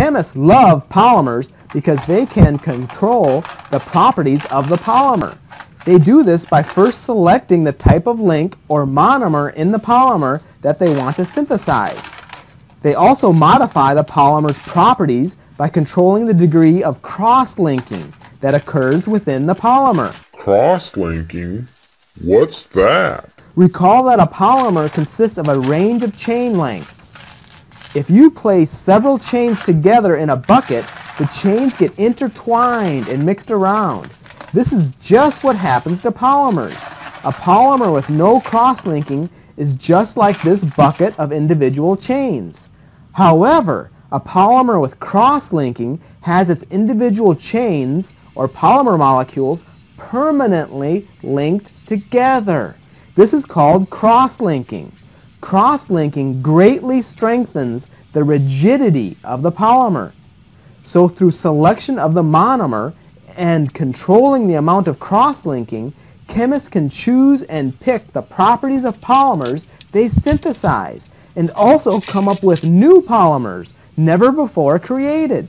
Chemists love polymers because they can control the properties of the polymer. They do this by first selecting the type of link or monomer in the polymer that they want to synthesize. They also modify the polymer's properties by controlling the degree of cross-linking that occurs within the polymer. Cross-linking? What's that? Recall that a polymer consists of a range of chain lengths. If you place several chains together in a bucket, the chains get intertwined and mixed around. This is just what happens to polymers. A polymer with no cross-linking is just like this bucket of individual chains. However, a polymer with cross-linking has its individual chains or polymer molecules permanently linked together. This is called cross-linking. Cross-linking greatly strengthens the rigidity of the polymer. So through selection of the monomer and controlling the amount of cross-linking, chemists can choose and pick the properties of polymers they synthesize and also come up with new polymers never before created.